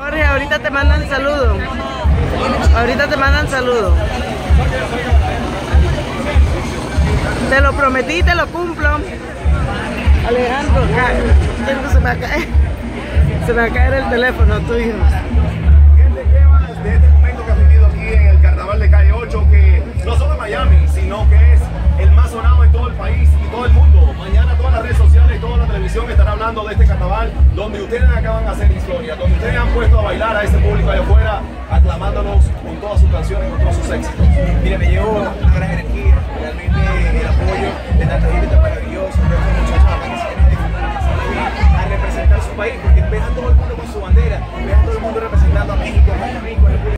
Jorge, ahorita te mandan saludo. Ahorita te mandan saludo. Te lo prometí, te lo cumplo. Alejandro. Se me va a caer. Se me va a caer el teléfono tuyo. televisión estará hablando de este carnaval donde ustedes acaban de hacer historia, donde ustedes han puesto a bailar a ese público allá afuera, aclamándonos con todas sus canciones, con todos sus éxitos. Mire, me llevo una gran energía, realmente el apoyo de tanta gente tan maravillosa, de estos muchachos que a representar su país, porque ves a todo el mundo con su bandera, ves a todo el mundo representando a México,